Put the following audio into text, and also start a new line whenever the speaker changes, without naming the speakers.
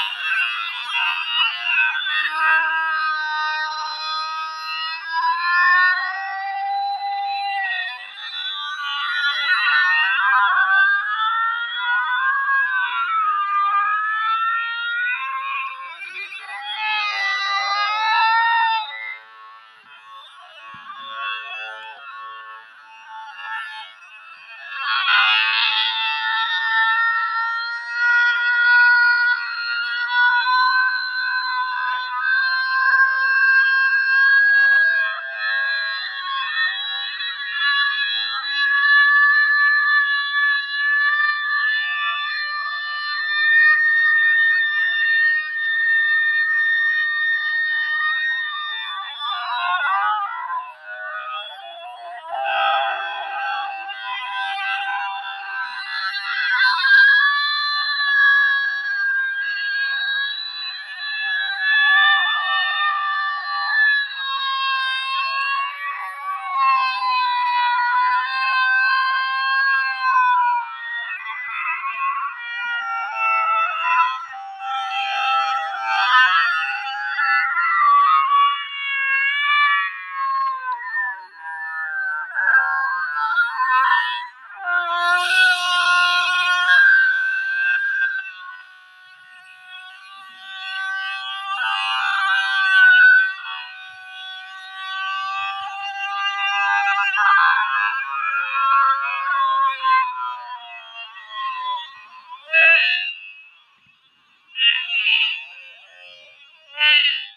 Ah! Yeah.